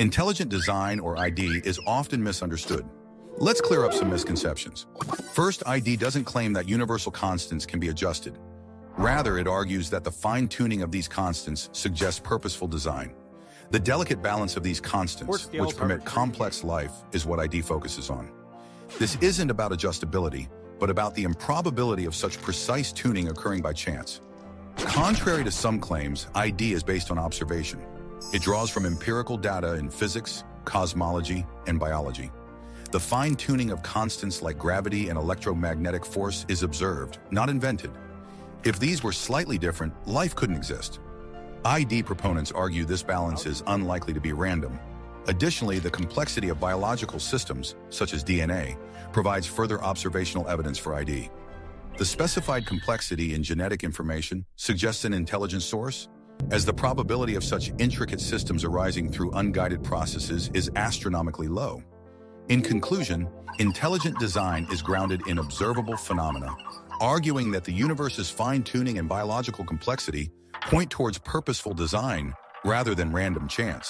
Intelligent design, or ID, is often misunderstood. Let's clear up some misconceptions. First, ID doesn't claim that universal constants can be adjusted. Rather, it argues that the fine-tuning of these constants suggests purposeful design. The delicate balance of these constants, which permit complex life, is what ID focuses on. This isn't about adjustability, but about the improbability of such precise tuning occurring by chance. Contrary to some claims, ID is based on observation. It draws from empirical data in physics, cosmology, and biology. The fine-tuning of constants like gravity and electromagnetic force is observed, not invented. If these were slightly different, life couldn't exist. ID proponents argue this balance is unlikely to be random. Additionally, the complexity of biological systems, such as DNA, provides further observational evidence for ID. The specified complexity in genetic information suggests an intelligent source, as the probability of such intricate systems arising through unguided processes is astronomically low. In conclusion, intelligent design is grounded in observable phenomena, arguing that the universe's fine-tuning and biological complexity point towards purposeful design rather than random chance.